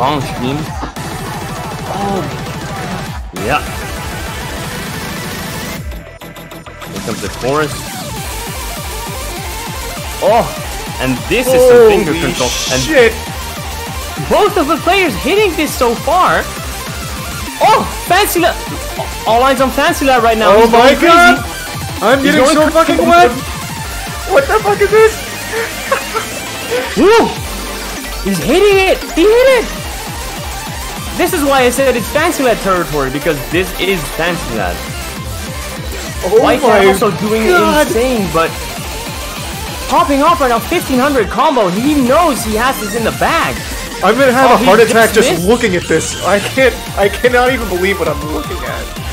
Long scheme. Oh. Yeah. Here comes the chorus. Oh, and this is some finger Holy control. And shit! both of the players hitting this so far. Oh, Fancy Lad. All eyes on Fancy Lad right now. Oh He's my god! crazy. I'm getting so crazy. fucking wet! What the fuck is this? Woo! He's hitting it! He hit it! This is why I said it's Fancy Lad territory, because this is Fancy Lad. Oh White my Cat also doing god! insane, but popping off right now, 1500 combo. He knows he has this in the bag. I'm gonna have Oh, a heart attack just looking at this. I can't. I cannot even believe what I'm looking at.